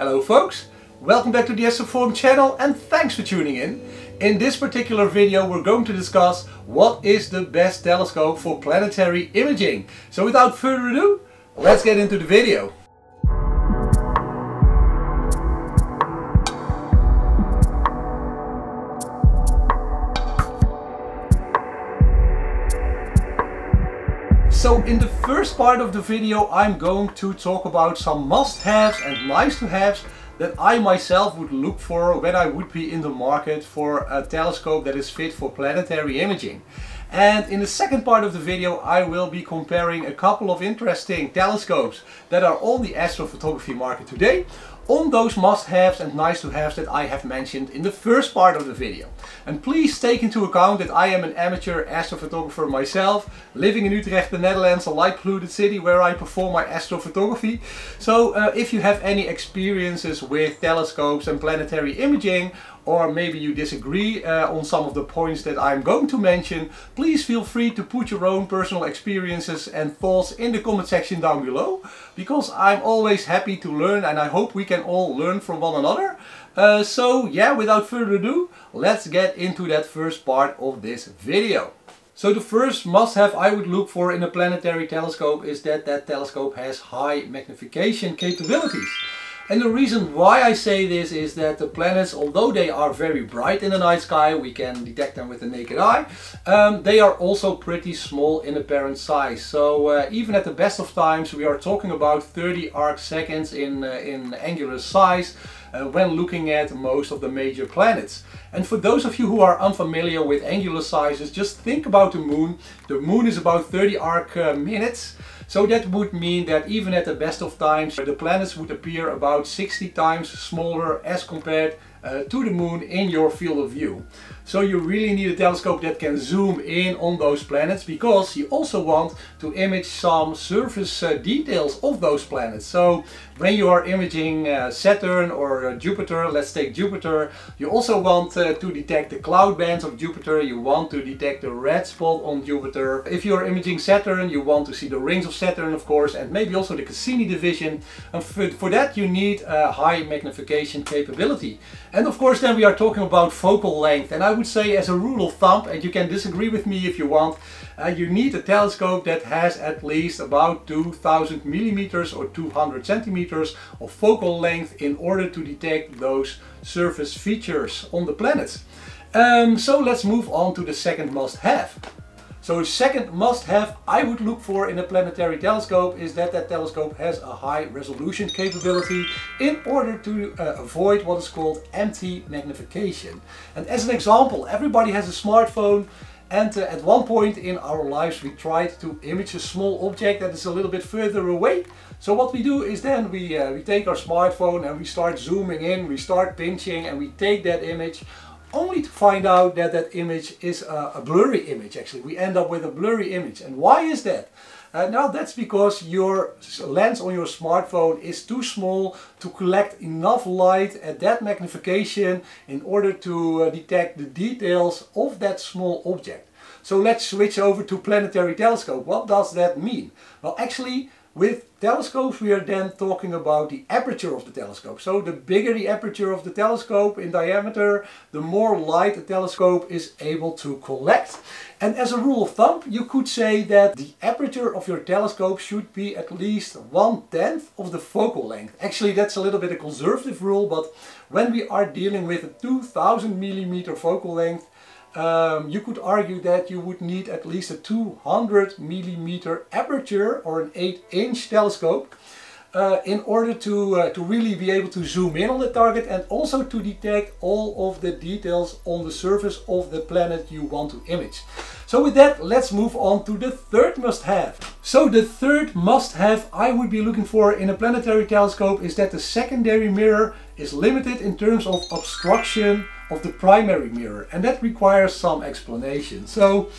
Hello folks, welcome back to the Astroforum channel and thanks for tuning in. In this particular video we're going to discuss what is the best telescope for planetary imaging. So without further ado, let's get into the video. So in the first part of the video I'm going to talk about some must-haves and nice-to-haves that I myself would look for when I would be in the market for a telescope that is fit for planetary imaging. And in the second part of the video I will be comparing a couple of interesting telescopes that are on the astrophotography market today on those must-haves and nice-to-haves that I have mentioned in the first part of the video. And please take into account that I am an amateur astrophotographer myself, living in Utrecht, the Netherlands, a light polluted city where I perform my astrophotography. So uh, if you have any experiences with telescopes and planetary imaging, or maybe you disagree uh, on some of the points that I'm going to mention, please feel free to put your own personal experiences and thoughts in the comment section down below, because I'm always happy to learn and I hope we can all learn from one another. Uh, so yeah, without further ado, let's get into that first part of this video. So the first must-have I would look for in a planetary telescope is that that telescope has high magnification capabilities. And the reason why I say this is that the planets, although they are very bright in the night sky, we can detect them with the naked eye, um, they are also pretty small in apparent size. So uh, even at the best of times, we are talking about 30 arc seconds in, uh, in angular size uh, when looking at most of the major planets. And for those of you who are unfamiliar with angular sizes, just think about the moon. The moon is about 30 arc uh, minutes. So that would mean that even at the best of times, the planets would appear about 60 times smaller as compared uh, to the moon in your field of view. So you really need a telescope that can zoom in on those planets because you also want to image some surface uh, details of those planets. So when you are imaging uh, Saturn or uh, Jupiter, let's take Jupiter, you also want uh, to detect the cloud bands of Jupiter, you want to detect the red spot on Jupiter. If you are imaging Saturn, you want to see the rings of Saturn of course and maybe also the Cassini division. And for, for that you need a high magnification capability. And of course then we are talking about focal length and I would say as a rule of thumb, and you can disagree with me if you want, uh, you need a telescope that has at least about 2000 millimeters or 200 centimeters of focal length in order to detect those surface features on the planets. Um, so let's move on to the second must-have. So a second must-have I would look for in a planetary telescope is that that telescope has a high resolution capability in order to uh, avoid what is called empty magnification. And as an example, everybody has a smartphone and uh, at one point in our lives we tried to image a small object that is a little bit further away. So what we do is then we, uh, we take our smartphone and we start zooming in, we start pinching and we take that image only to find out that that image is a, a, blurry image actually. We end up with a blurry image. And why is that? Uh, now that's because your lens on your smartphone is too small to collect enough light at that magnification in order to uh, detect the details of that small object. So let's switch over to planetary telescope. What does that mean? Well actually with telescopes we are then talking about the aperture of the telescope. So the bigger the aperture of the telescope in diameter, the more light the telescope is able to collect. And as a rule of thumb, you could say that the aperture of your telescope should be at least one tenth of the focal length. Actually, that's a little bit a conservative rule, but when we are dealing with a 2000 millimeter focal length, um, you could argue that you would need at least a 200 millimeter aperture or an 8 inch telescope uh, in order to, uh, to really be able to zoom in on the target and also to detect all of the details on the surface of the planet you want to image. So with that, let's move on to the third must-have. So the third must-have I would be looking for in a planetary telescope is that the secondary mirror is limited in terms of obstruction of the primary mirror and that requires some explanation. So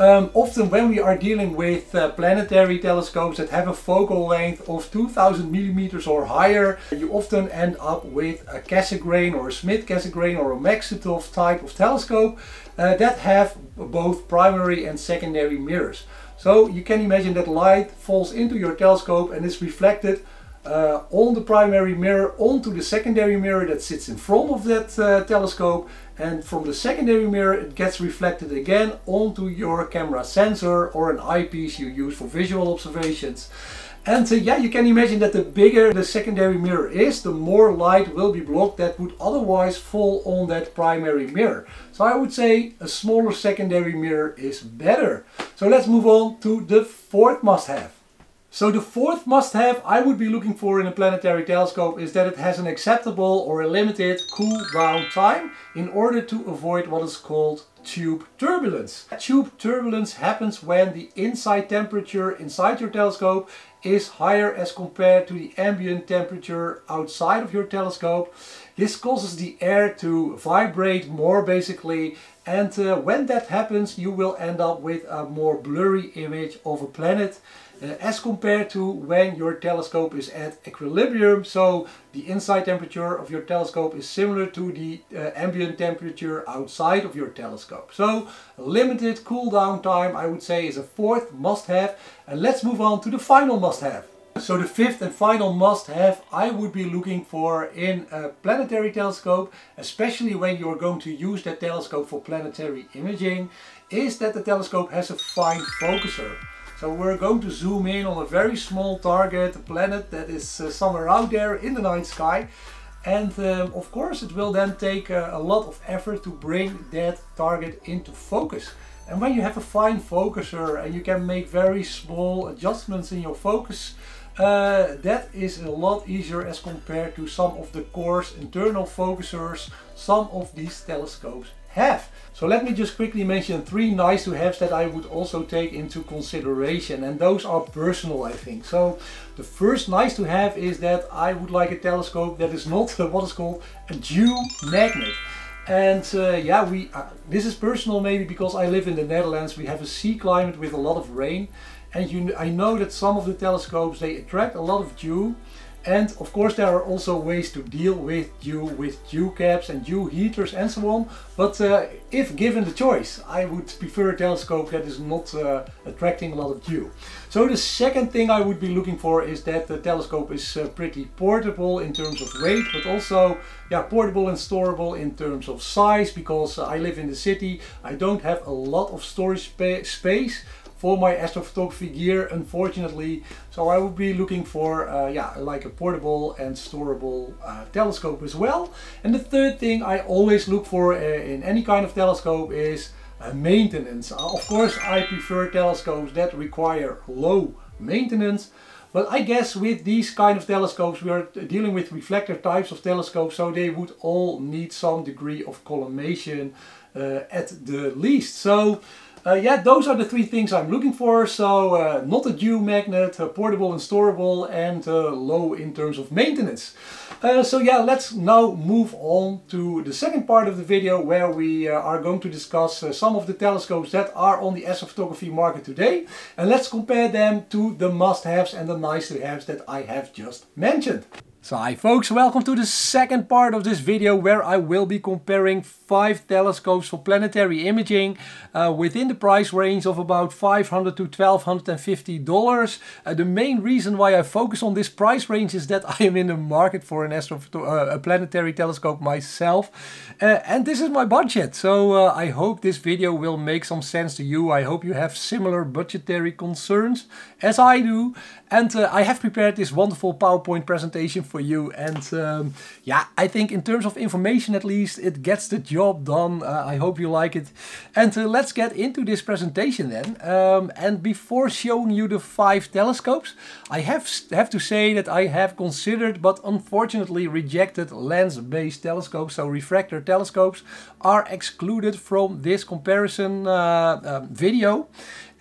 um, often when we are dealing with uh, planetary telescopes that have a focal length of 2000 millimeters or higher, you often end up with a Cassegrain or a Schmidt Cassegrain or a Maksutov type of telescope uh, that have both primary and secondary mirrors. So you can imagine that light falls into your telescope and is reflected uh, on the primary mirror onto the secondary mirror that sits in front of that uh, telescope and from the secondary mirror it gets reflected again onto your camera sensor or an eyepiece you use for visual observations. And uh, yeah, you can imagine that the bigger the secondary mirror is, the more light will be blocked that would otherwise fall on that primary mirror. So I would say a smaller secondary mirror is better. So let's move on to the fourth must-have. So the fourth must-have I would be looking for in a planetary telescope is that it has an acceptable or a limited cool down time in order to avoid what is called tube turbulence. Tube turbulence happens when the inside temperature inside your telescope is higher as compared to the ambient temperature outside of your telescope. This causes the air to vibrate more basically and uh, when that happens you will end up with a more blurry image of a planet uh, as compared to when your telescope is at equilibrium. So the inside temperature of your telescope is similar to the uh, ambient temperature outside of your telescope. So limited cool down time I would say is a fourth must-have. And let's move on to the final must-have. So the fifth and final must-have I would be looking for in a planetary telescope, especially when you're going to use that telescope for planetary imaging, is that the telescope has a fine focuser. So we're going to zoom in on a very small target, a planet that is uh, somewhere out there in the night sky. And um, of course it will then take uh, a lot of effort to bring that target into focus. And when you have a fine focuser and you can make very small adjustments in your focus, uh, that is a lot easier as compared to some of the coarse internal focusers some of these telescopes have. So let me just quickly mention three nice to haves that I would also take into consideration and those are personal I think. So the first nice to have is that I would like a telescope that is not what is called a dew magnet. And uh, yeah, we uh, this is personal maybe because I live in the Netherlands. We have a sea climate with a lot of rain. And you, I know that some of the telescopes, they attract a lot of dew. And of course there are also ways to deal with dew, with dew caps and dew heaters and so on. But uh, if given the choice, I would prefer a telescope that is not uh, attracting a lot of dew. So the second thing I would be looking for is that the telescope is uh, pretty portable in terms of weight, but also yeah, portable and storable in terms of size because I live in the city. I don't have a lot of storage spa space for my astrophotography gear unfortunately. So I would be looking for uh, yeah like a portable and storable uh, telescope as well. And the third thing I always look for uh, in any kind of telescope is uh, maintenance. Uh, of course I prefer telescopes that require low maintenance but I guess with these kind of telescopes we are dealing with reflector types of telescopes so they would all need some degree of collimation uh, at the least. So uh, yeah, those are the three things I'm looking for. So uh, not a dew magnet, uh, portable and storable and uh, low in terms of maintenance. Uh, so yeah, let's now move on to the second part of the video where we uh, are going to discuss some of the telescopes that are on the astrophotography market today. And let's compare them to the must-haves and the nice-to-haves that I have just mentioned. So hi folks, welcome to the second part of this video where I will be comparing five telescopes for planetary imaging uh, within the price range of about 500 to 1250 dollars. Uh, the main reason why I focus on this price range is that I am in the market for an astro uh, a planetary telescope myself uh, and this is my budget. So uh, I hope this video will make some sense to you. I hope you have similar budgetary concerns as I do and uh, I have prepared this wonderful PowerPoint presentation for you. And um, yeah, I think in terms of information at least, it gets the job done. Uh, I hope you like it. And uh, let's get into this presentation then. Um, and before showing you the five telescopes, I have, have to say that I have considered but unfortunately rejected lens-based telescopes. So refractor telescopes are excluded from this comparison uh, um, video.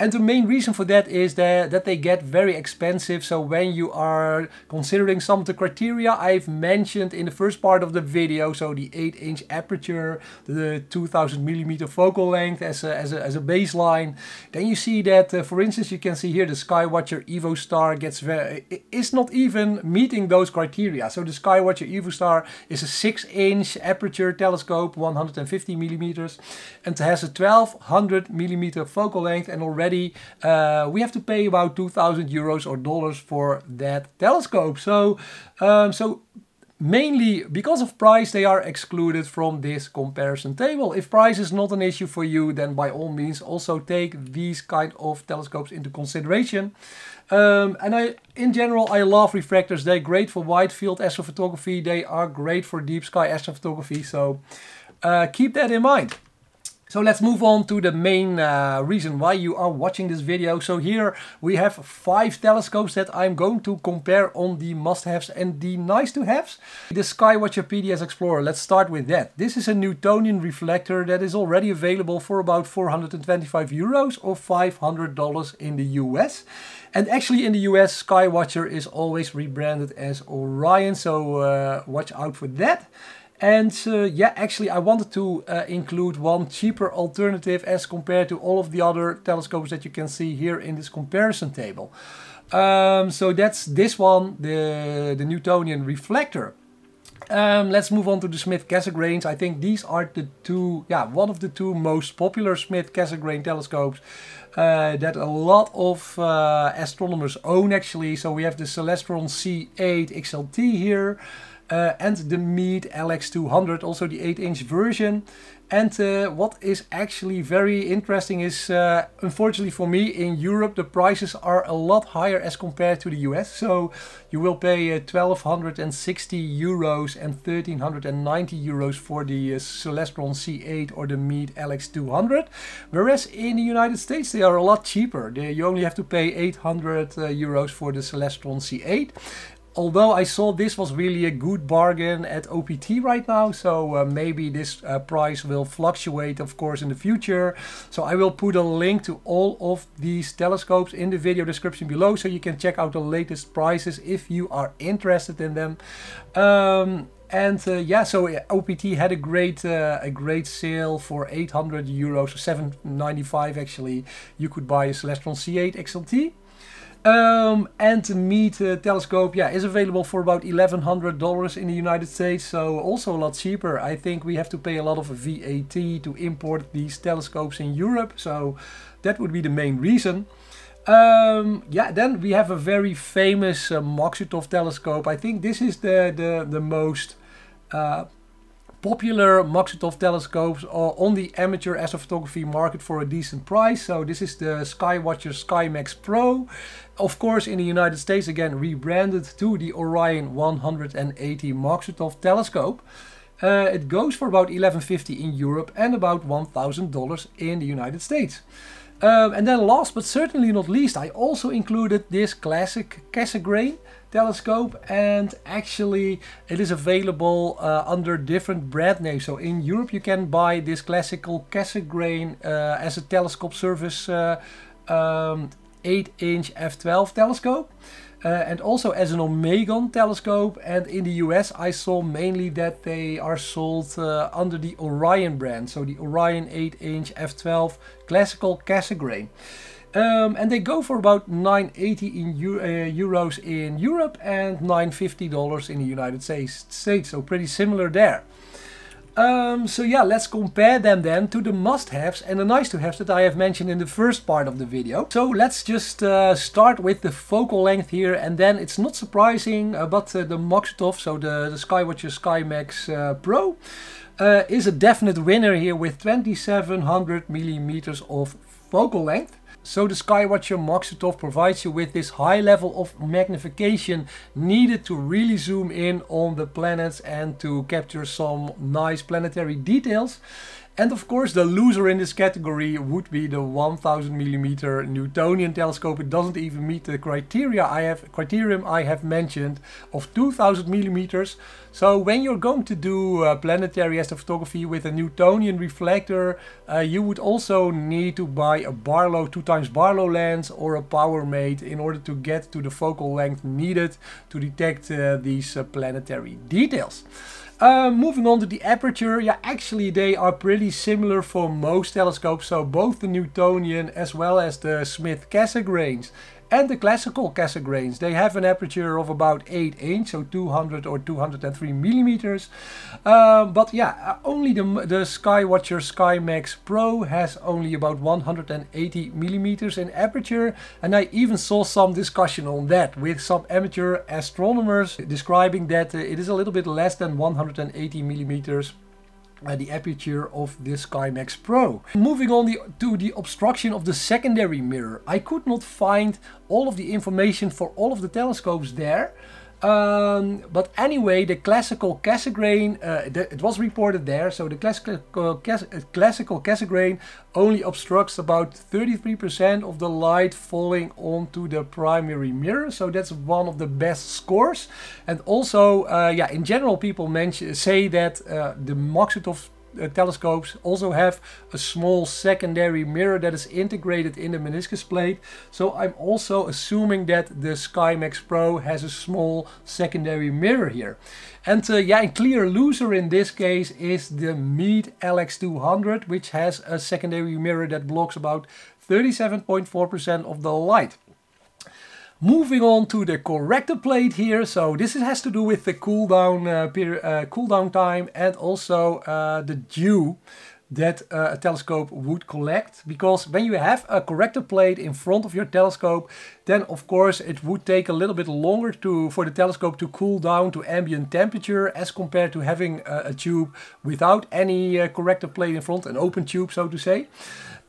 And the main reason for that is that, that they get very expensive. So when you are considering some of the criteria I've mentioned in the first part of the video, so the 8 inch aperture, the 2000 millimeter focal length as a, as a, as a baseline, then you see that, uh, for instance, you can see here the Skywatcher Evo Star gets very, is not even meeting those criteria. So the Skywatcher Evo Star is a 6 inch aperture telescope, 150 millimeters, and has a 1200 millimeter focal length and already already, uh, we have to pay about 2,000 euros or dollars for that telescope. So, um, so mainly because of price they are excluded from this comparison table. If price is not an issue for you then by all means also take these kind of telescopes into consideration. Um, and I, in general, I love refractors. They're great for wide field astrophotography. They are great for deep sky astrophotography. So uh, keep that in mind. So let's move on to the main uh, reason why you are watching this video. So here we have five telescopes that I'm going to compare on the must-haves and the nice-to-haves. The Skywatcher PDS Explorer, let's start with that. This is a Newtonian reflector that is already available for about 425 euros or $500 in the US. And actually in the US, Skywatcher is always rebranded as Orion, so uh, watch out for that. And uh, yeah, actually I wanted to uh, include one cheaper alternative as compared to all of the other telescopes that you can see here in this comparison table. Um, so that's this one, the, the Newtonian reflector. Um, let's move on to the Schmidt Cassegrains. I think these are the two, yeah, one of the two most popular Schmidt Cassegrain telescopes uh, that a lot of uh, astronomers own actually. So we have the Celestron C8 XLT here uh, and the Meade LX200, also the 8 inch version. And uh, what is actually very interesting is, uh, unfortunately for me, in Europe the prices are a lot higher as compared to the US. So you will pay uh, 1260 euros and 1390 euros for the uh, Celestron C8 or the Meade LX200. Whereas in the United States they are a lot cheaper. They, you only have to pay 800 uh, euros for the Celestron C8 although I saw this was really a good bargain at OPT right now, so uh, maybe this uh, price will fluctuate, of course, in the future. So I will put a link to all of these telescopes in the video description below, so you can check out the latest prices if you are interested in them. Um, and uh, yeah, so uh, OPT had a great uh, a great sale for 800 euros, 795 actually. You could buy a Celestron C8 XLT. Um, and the Meade uh, telescope, yeah, is available for about $1,100 in the United States, so also a lot cheaper. I think we have to pay a lot of VAT to import these telescopes in Europe, so that would be the main reason. Um, yeah, then we have a very famous uh, telescope. I think this is the the the most uh, popular Maksutov telescopes are on the amateur astrophotography market for a decent price. So this is the Skywatcher SkyMax Pro. Of course in the United States again rebranded to the Orion 180 Maksutov telescope. Uh, it goes for about 1150 in Europe and about $1,000 in the United States. Um, and then last but certainly not least, I also included this classic Cassegrain telescope and actually it is available uh, under different brand names. So in Europe you can buy this classical Cassegrain uh, as a telescope service uh, um, 8 inch f12 telescope. Uh, and also as an Omegon telescope and in the US I saw mainly that they are sold uh, under the Orion brand so the Orion 8 inch f12 classical Cassegrain um, and they go for about 980 in uh, euros in Europe and 950 dollars in the United States so pretty similar there um, so yeah, let's compare them then to the must-haves and the nice-to-haves that I have mentioned in the first part of the video. So let's just uh, start with the focal length here and then it's not surprising uh, but uh, the Maksutov, so the, the Skywatcher SkyMax uh, Pro, uh, is a definite winner here with 2700 millimeters of focal length. So the Skywatcher Maksutov provides you with this high level of magnification needed to really zoom in on the planets and to capture some nice planetary details. And of course the loser in this category would be the 1000 millimeter Newtonian telescope. It doesn't even meet the criteria I have criterion I have mentioned of 2000 millimeters. So when you're going to do uh, planetary astrophotography with a Newtonian reflector, uh, you would also need to buy a Barlow 2 times Barlow lens or a Powermate in order to get to the focal length needed to detect uh, these uh, planetary details. Uh, moving on to the aperture, yeah, actually they are pretty similar for most telescopes. So both the Newtonian as well as the Schmidt Cassegrains and the classical Cassegrains. They have an aperture of about 8 inch, so 200 or 203 millimeters. Um, but yeah, only the, the Skywatcher SkyMax Pro has only about 180 millimeters in aperture. And I even saw some discussion on that with some amateur astronomers describing that uh, it is a little bit less than 180 millimeters uh, the aperture of this SkyMax Pro. Moving on the, to the obstruction of the secondary mirror. I could not find all of the information for all of the telescopes there. Um, but anyway, the classical Cassegrain, uh, it was reported there, so the classical, uh, Cass classical Cassegrain only obstructs about 33% of the light falling onto the primary mirror, so that's one of the best scores. And also, uh, yeah, in general, people mention say that uh, the Maksutov uh, telescopes also have a small secondary mirror that is integrated in the meniscus plate. So I'm also assuming that the SkyMax Pro has a small secondary mirror here. And uh, yeah, a clear loser in this case is the Meade LX200, which has a secondary mirror that blocks about 37.4% of the light. Moving on to the corrector plate here, so this has to do with the cool down, uh, uh, cool down time and also uh, the dew that uh, a telescope would collect. Because when you have a corrector plate in front of your telescope then of course it would take a little bit longer to for the telescope to cool down to ambient temperature as compared to having a, a tube without any uh, corrector plate in front an open tube so to say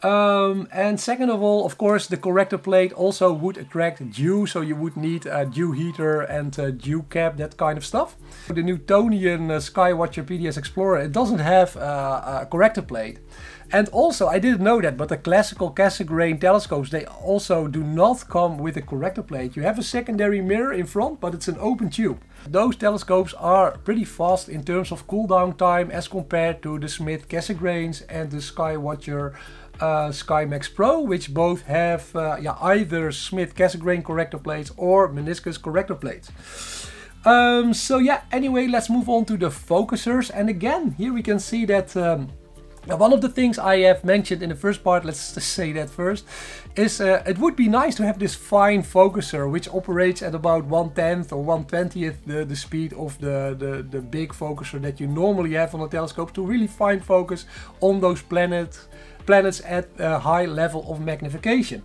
um, and second of all, of course, the corrector plate also would attract dew, so you would need a dew heater and a dew cap, that kind of stuff. The Newtonian uh, Skywatcher PDS Explorer, it doesn't have uh, a corrector plate. And also, I didn't know that, but the classical Cassegrain telescopes, they also do not come with a corrector plate. You have a secondary mirror in front, but it's an open tube. Those telescopes are pretty fast in terms of cool down time as compared to the Schmidt Cassegrains and the Skywatcher uh, SkyMax Pro, which both have uh, yeah, either Schmidt Cassegrain corrector plates or meniscus corrector plates. Um, so yeah, anyway, let's move on to the focusers. And again, here we can see that um, one of the things I have mentioned in the first part, let's just say that first, is uh, it would be nice to have this fine focuser which operates at about 1 10th or 1 20th the, the speed of the, the, the big focuser that you normally have on a telescope to really fine focus on those planets planets at a high level of magnification.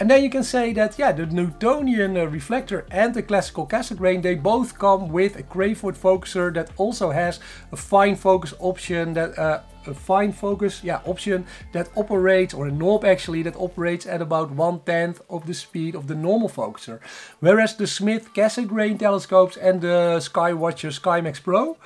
And then you can say that, yeah, the Newtonian uh, reflector and the classical Cassegrain, they both come with a Crayford focuser that also has a fine focus option that uh, a fine focus yeah, option that operates, or a knob actually, that operates at about one tenth of the speed of the normal focuser. Whereas the Schmidt Cassegrain telescopes and the Skywatcher SkyMax Pro,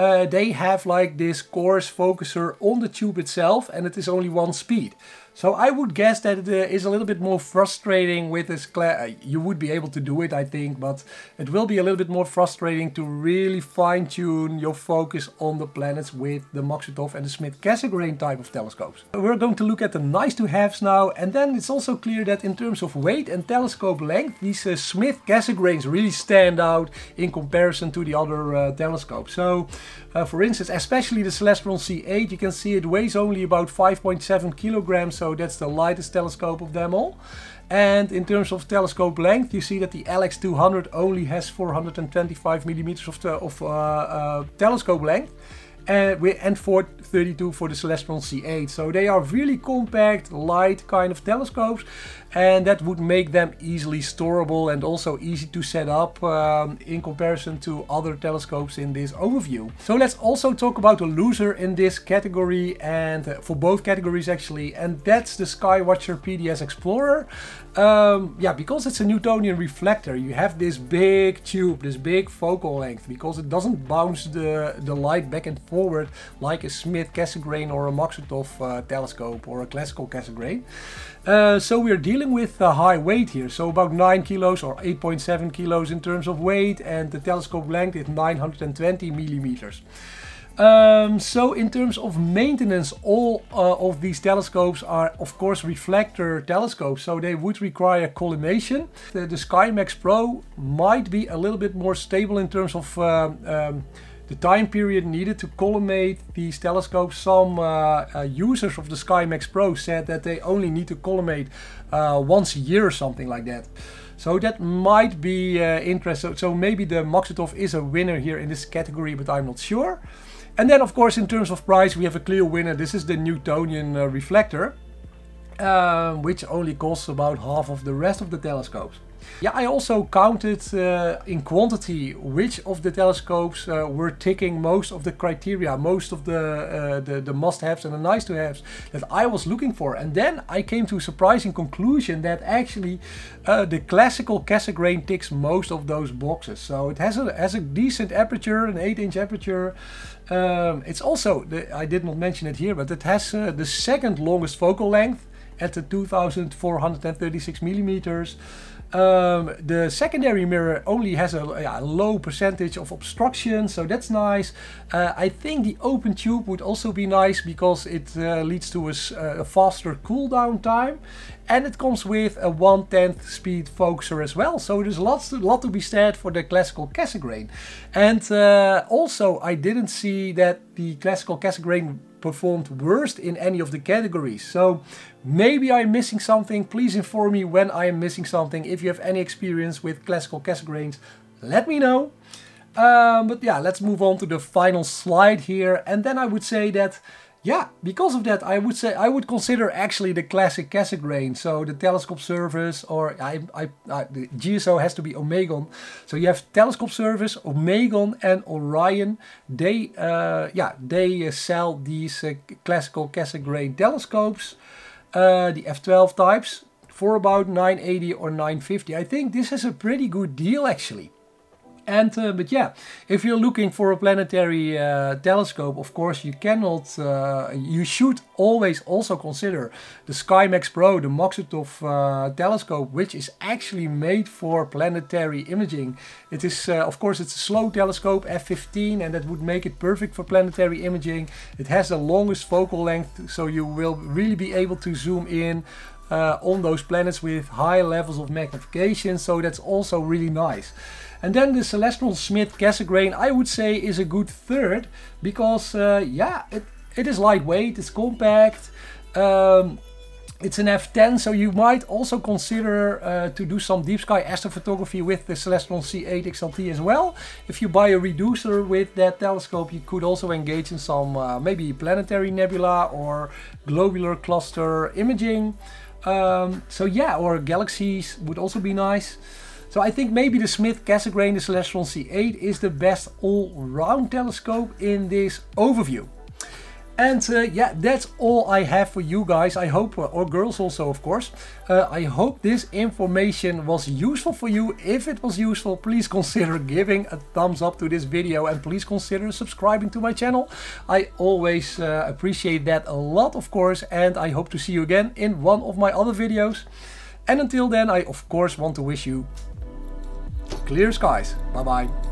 uh, they have like this coarse focuser on the tube itself and it is only one speed. So I would guess that it is a little bit more frustrating with this class. Uh, you would be able to do it, I think, but it will be a little bit more frustrating to really fine tune your focus on the planets with the Maksutov and the Schmidt Cassegrain type of telescopes. We're going to look at the nice to haves now, and then it's also clear that in terms of weight and telescope length, these uh, Schmidt Cassegrains really stand out in comparison to the other uh, telescopes. So, uh, for instance, especially the Celestron C8, you can see it weighs only about 5.7 kilograms so that's the lightest telescope of them all. And in terms of telescope length, you see that the LX200 only has 425 millimeters of, of uh, uh, telescope length and, and 432 for the Celestron C8. So they are really compact, light kind of telescopes and that would make them easily storable and also easy to set up um, in comparison to other telescopes in this overview. So let's also talk about the loser in this category and uh, for both categories actually and that's the Skywatcher PDS Explorer. Um, yeah, because it's a Newtonian reflector you have this big tube, this big focal length because it doesn't bounce the, the light back and forward like a Schmidt Cassegrain or a Maksutov uh, telescope or a classical Cassegrain. Uh, so we're dealing with a high weight here, so about 9 kilos or 8.7 kilos in terms of weight and the telescope length is 920 millimeters. Um, so in terms of maintenance, all uh, of these telescopes are of course reflector telescopes, so they would require collimation. The, the SkyMax Pro might be a little bit more stable in terms of um, um, the time period needed to collimate these telescopes. Some uh, uh, users of the SkyMax Pro said that they only need to collimate uh, once a year or something like that. So that might be uh, interesting. So maybe the Maksutov is a winner here in this category, but I'm not sure. And then of course in terms of price we have a clear winner. This is the Newtonian uh, reflector, uh, which only costs about half of the rest of the telescopes. Yeah, I also counted uh, in quantity which of the telescopes uh, were ticking most of the criteria, most of the, uh, the, the must-haves and the nice-to-haves that I was looking for. And then I came to a surprising conclusion that actually uh, the classical Cassegrain ticks most of those boxes. So it has a, has a decent aperture, an 8-inch aperture. Um, it's also, the, I did not mention it here, but it has uh, the second longest focal length at the 2436 millimeters. Um, the secondary mirror only has a, yeah, low percentage of obstruction, so that's nice. Uh, I think the open tube would also be nice because it uh, leads to a, a, faster cool down time. And it comes with a 1 10th speed focuser as well. So there's lots to, lot to be said for the classical Cassegrain. And uh, also I didn't see that the classical Cassegrain performed worst in any of the categories. So maybe I'm missing something. Please inform me when I am missing something. If you have any experience with classical Cassegrains, let me know. Um, but yeah, let's move on to the final slide here. And then I would say that yeah, because of that, I would say I would consider actually the classic Cassegrain. So the telescope service, or I, I, I, the GSO has to be Omegon. So you have telescope service, Omegon, and Orion. They, uh, yeah, they uh, sell these uh, classical Cassegrain telescopes, uh, the f12 types, for about 980 or 950. I think this is a pretty good deal actually. And uh, but yeah, if you're looking for a planetary uh, telescope, of course you cannot, uh, you should always also consider the SkyMax Pro, the Maksutov uh, telescope, which is actually made for planetary imaging. It is, uh, of course, it's a slow telescope, f15, and that would make it perfect for planetary imaging. It has the longest focal length, so you will really be able to zoom in uh, on those planets with high levels of magnification, so that's also really nice. And then the Celestron Schmidt Cassegrain I would say is a good third because uh, yeah, it, it is lightweight, it's compact, um, it's an f10 so you might also consider uh, to do some deep sky astrophotography with the Celestron C8 XLT as well. If you buy a reducer with that telescope you could also engage in some uh, maybe planetary nebula or globular cluster imaging. Um, so yeah, or galaxies would also be nice. So I think maybe the Schmidt Cassegrain, the Celestron C8 is the best all-round telescope in this overview. And uh, yeah, that's all I have for you guys. I hope, uh, or girls also of course. Uh, I hope this information was useful for you. If it was useful, please consider giving a thumbs up to this video and please consider subscribing to my channel. I always uh, appreciate that a lot of course and I hope to see you again in one of my other videos. And until then, I of course want to wish you clear skies. Bye bye.